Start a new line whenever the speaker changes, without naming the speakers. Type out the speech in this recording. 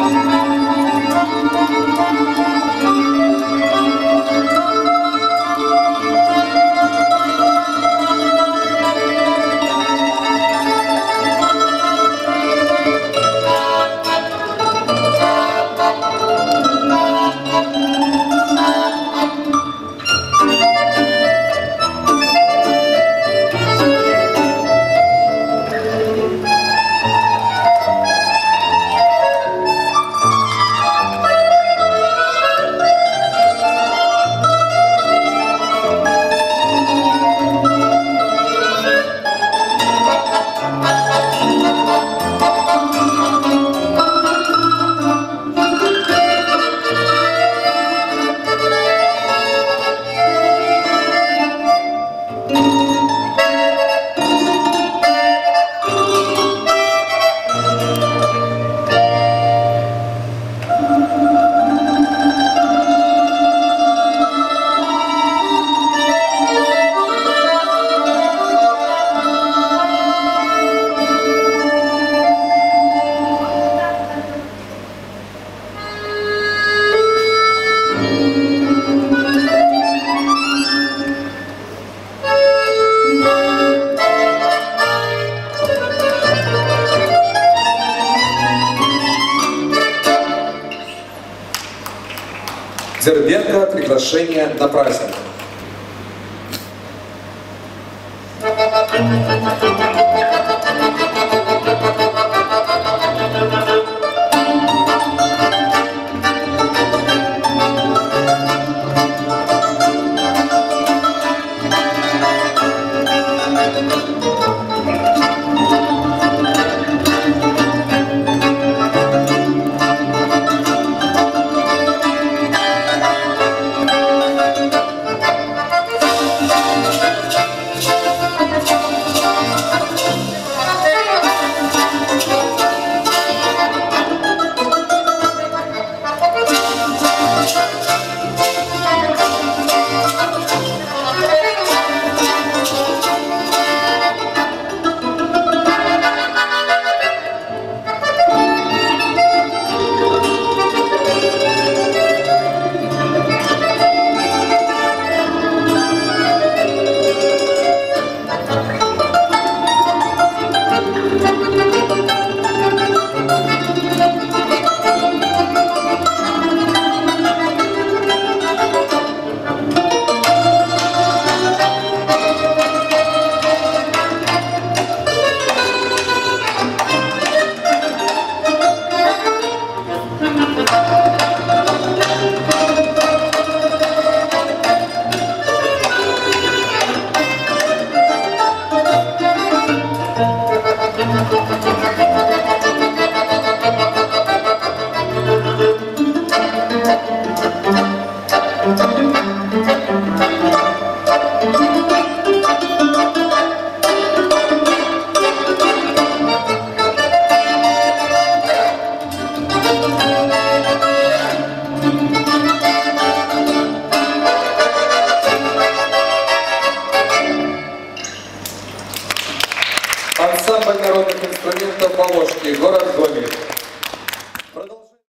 フフフフ。Дербенко приглашение на праздник. инструментов Волошки, город Гомель.